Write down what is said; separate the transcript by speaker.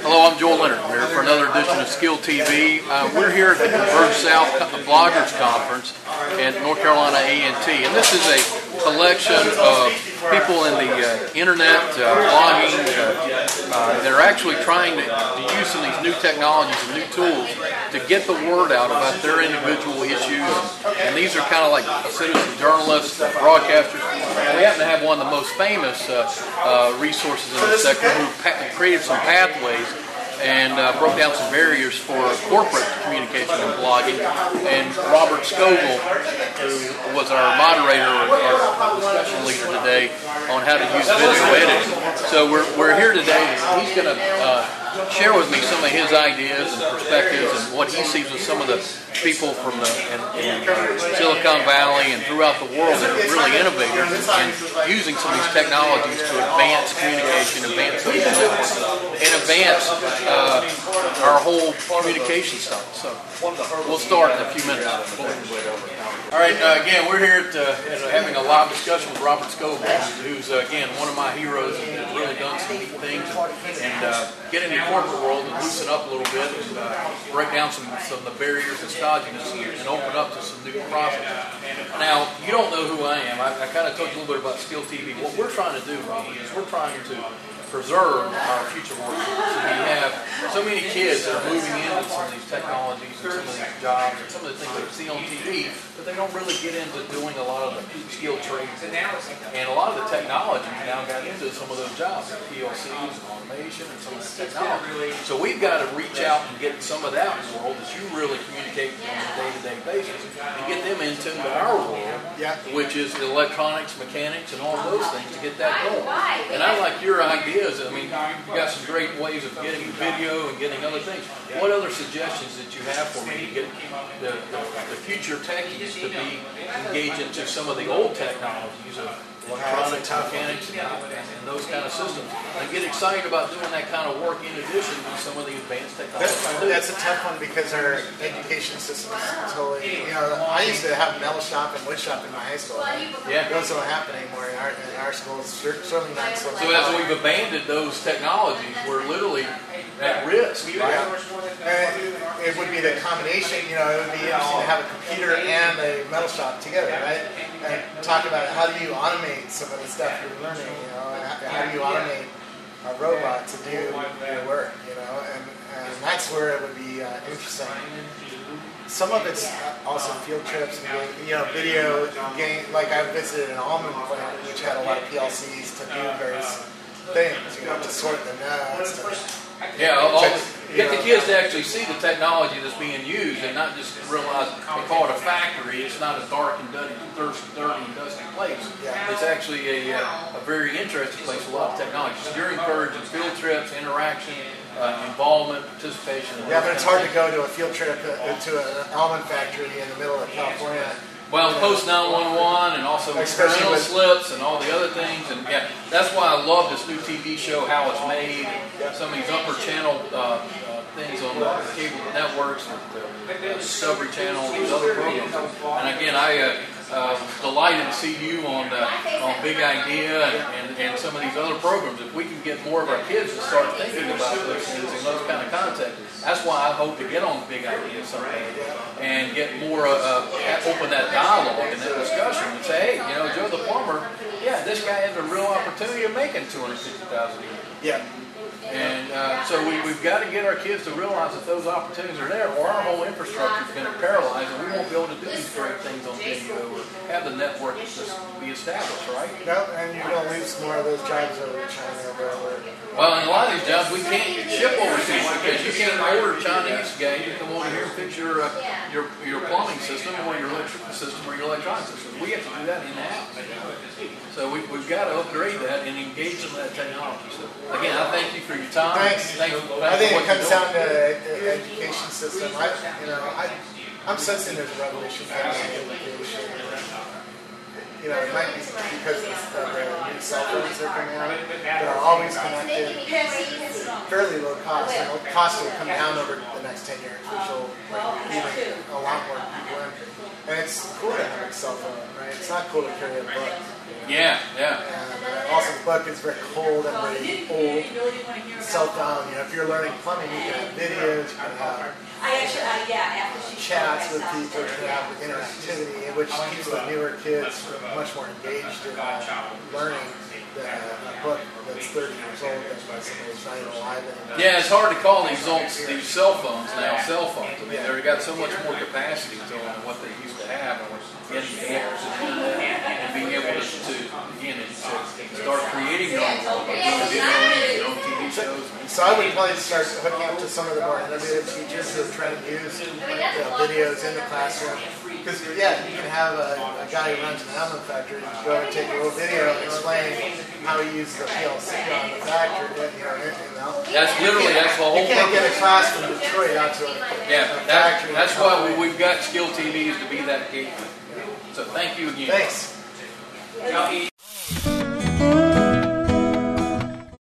Speaker 1: Hello, I'm Joel Leonard. We're here for another edition of Skill TV. Uh, we're here at the Converge South Bloggers Conference at North Carolina A&T, and this is a collection of people in the uh, internet, uh, blogging, uh, uh, that are actually trying to, to, use some of these new technologies and new tools to get the word out about their individual issues. And these are kind of like citizen journalists, broadcasters. We happen to have one of the most famous uh, uh, resources in the sector who created some pathways and uh, broke down some barriers for corporate communication and blogging. And Robert Scoble, who was our moderator, our discussion leader today on how to use video editing. So we're, we're here today. He's going to uh, share with me some of his ideas and perspectives and what he sees with some of the people from the in, in Silicon Valley and throughout the world that are really innovators in using some of these technologies to advance communication, advance social networks, and advance uh, our whole communication stuff. So we'll start in a few minutes. All right, uh, again, we're here at, uh, having a live discussion with Robert Scoble, who's, uh, again, one of my heroes and has really done some neat things and, and uh, get in corporate world and loosen up a little bit and uh, break down some, some of the barriers and stodginess and open up to some new processes. Now, you don't know who I am. I, I kind of you a little bit about Skill TV. What we're trying to do, Robert, is we're trying to preserve our future workforce. we have so many kids that are moving into some of these technologies and some of these jobs and some of the things they see on TV, but they don't really get into doing a lot of the skilled trades. And a lot of the technology now got into some of those jobs, PLCs and automation and some of the technology. So we've got to reach out and get some of that world that you really communicate on a day-to-day basis and get them into our world, which is electronics, mechanics, and all those things to get that going. And I like your ideas. I mean, you've got some great ways of getting video and getting other things. What other suggestions that you have for me to get the, the, the future techies to be engaged into some of the old technologies of electronics, mechanics, and, and, those kind of systems, and get excited about doing that kind of work in addition to some of the advanced technology.
Speaker 2: That's, that's a tough one because our education system is totally, you know, I used to have metal shop and wood shop in my high school. Yeah. Those don't happen anymore in our, in our schools, certainly not so.
Speaker 1: So as we've abandoned those technologies, we're literally at risk.
Speaker 2: Yeah. it would be the combination, you know, it would be interesting to have a computer and a metal shop together, right? And talk about how do you automate some of the stuff you're learning, you know, and how, do you automate a robot to do your work, you know, and, and that's where it would be uh, interesting. Some of it's also field trips and you know video game. Like I visited an almond plant which had a lot of PLCs to do various things, you know, to sort the nuts. To,
Speaker 1: yeah, all, get the kids to actually see the technology that's being used and not just realize they call it a factory. It's not a dark and dirty, dirty and dusty place. It's actually a, uh, a very interesting place with a lot of technology. So you're encouraging field trips, interaction, uh, involvement, participation.
Speaker 2: Yeah, but it's hard to go to a field trip uh, to an almond factory in the middle of California
Speaker 1: well, post 911 and also rental slips and all the other things. And yeah, that's why I love this new TV show, How It's Made, some of these upper channel uh, uh, things on the cable networks, the Discovery Channel, and these other programs. And again, I uh, uh, delighted to see you on the, on Big Idea and, and, and, some of these other programs. If we can get more of our kids to start thinking about those things and those kind of content, that's why I hope to get on Big Idea someday and get more, uh, uh, open that dialogue and that discussion and say, hey, you know, Joe the plumber, yeah, this guy has a real opportunity of making 250000 a year.
Speaker 2: Yeah.
Speaker 1: And uh, so we, we've got to get our kids to realize that those opportunities are there, or our whole infrastructure is going to paralyze, and we won't be able to do these great things on have the network just be established, right?
Speaker 2: No, and you're going to lose more of those jobs over to China or wherever.
Speaker 1: Well, in a lot of these jobs, we can't ship overseas because you can't order Chinese guy to come over here and fix your uh, your your plumbing system or your electrical system or your electronic system. We have to do that in the house. So we, we've got to upgrade that and engage some of that technology. So again, I thank you for your time.
Speaker 2: Thanks. Thanks, I think it comes down to the education system. I, you know, I, I'm sensing there's a revolution happening in education. You know, it might be because of the, new cell phones that are coming out that are always connected, fairly low cost. And the cost will come down over the next 10 years, which will bring a lot more people in. and it's cool to have a cell phone, right? It's not cool to carry a book.
Speaker 1: Yeah, yeah.
Speaker 2: And uh, also, the book is very cold and very old. Cell phone, you know, if you're learning plumbing, you can have videos, you can have
Speaker 3: I actually, yeah, after she.
Speaker 2: chats with people, you can have interactivity, which keeps the newer kids much more engaged in uh, learning than a book that's 30 years old that somebody's not even alive anymore.
Speaker 1: Yeah, it's hard to call these old these cell phones now cell phones. I mean, they've got so much more capacity to them than what they used to have And NPS and getting and being able to, to again to start creating their own, doing videos, their own TV shows.
Speaker 2: So I would probably start hooking up to some of the more innovative teachers who are trying to use you know, videos in the classroom. Because yeah, you can have a, a guy who runs an almond factory go and take a little video and explain how he uses a PLC on the factory. You know, you know.
Speaker 1: That's literally that's the whole
Speaker 2: You can't get a class from Detroit out to a,
Speaker 1: Yeah,
Speaker 2: a
Speaker 1: that,
Speaker 2: factory.
Speaker 1: that's why we- we've got skill TVs to be that gateway. So thank you again.
Speaker 2: Thanks.